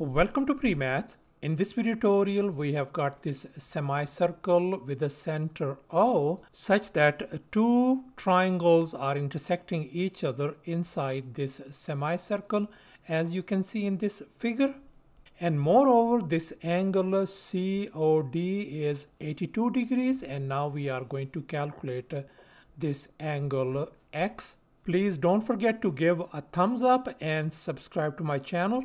Welcome to PreMath. In this video tutorial, we have got this semicircle with a center O such that two triangles are intersecting each other inside this semicircle as you can see in this figure. And moreover, this angle COD is 82 degrees and now we are going to calculate this angle X. Please don't forget to give a thumbs up and subscribe to my channel.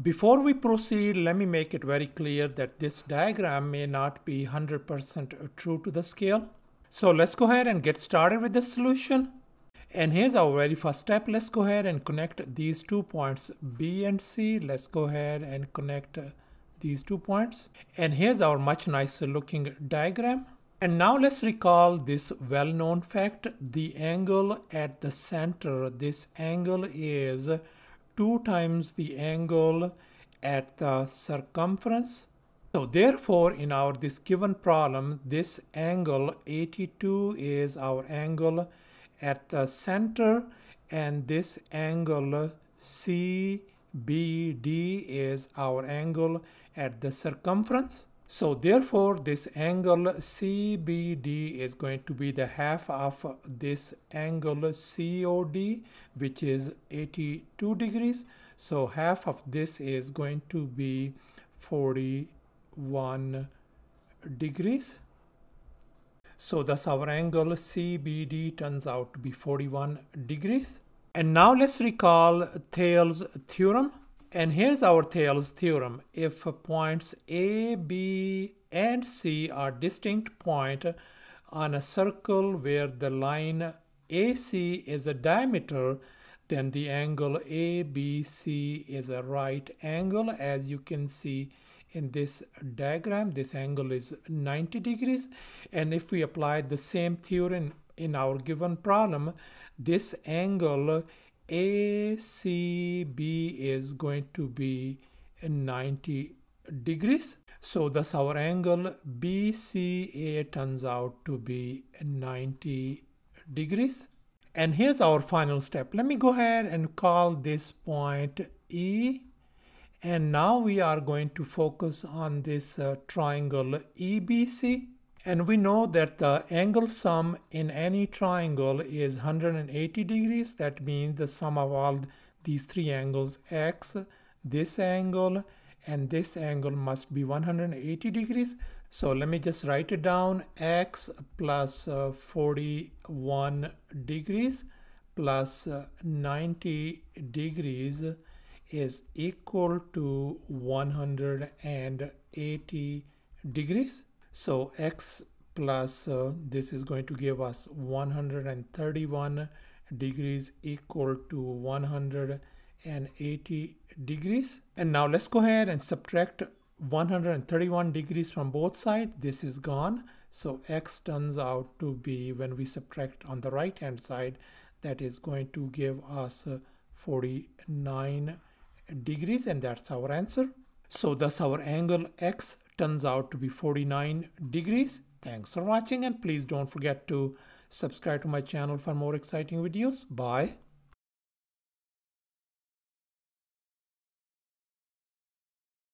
Before we proceed, let me make it very clear that this diagram may not be 100% true to the scale. So let's go ahead and get started with the solution. And here's our very first step. Let's go ahead and connect these two points B and C. Let's go ahead and connect these two points. And here's our much nicer looking diagram. And now let's recall this well-known fact. The angle at the center, this angle is 2 times the angle at the circumference. So therefore, in our this given problem, this angle 82 is our angle at the center and this angle CBD is our angle at the circumference. So therefore, this angle CBD is going to be the half of this angle COD, which is 82 degrees. So half of this is going to be 41 degrees. So thus our angle CBD turns out to be 41 degrees. And now let's recall Thales theorem. And here's our Thales theorem. If points A, B, and C are distinct points on a circle where the line AC is a diameter, then the angle ABC is a right angle. As you can see in this diagram, this angle is 90 degrees. And if we apply the same theorem in our given problem, this angle ACB is going to be 90 degrees. So thus our angle BCA turns out to be 90 degrees. And here's our final step. Let me go ahead and call this point E. And now we are going to focus on this uh, triangle EBC. And we know that the angle sum in any triangle is 180 degrees. That means the sum of all these three angles, x, this angle, and this angle must be 180 degrees. So let me just write it down. x plus, uh, 41 degrees plus, uh, 90 degrees is equal to 180 degrees. So x plus uh, this is going to give us 131 degrees equal to 180 degrees. And now let's go ahead and subtract 131 degrees from both sides. This is gone. So x turns out to be, when we subtract on the right hand side, that is going to give us uh, 49 degrees and that's our answer. So thus our angle x turns out to be 49 degrees. Thanks for watching and please don't forget to subscribe to my channel for more exciting videos. Bye.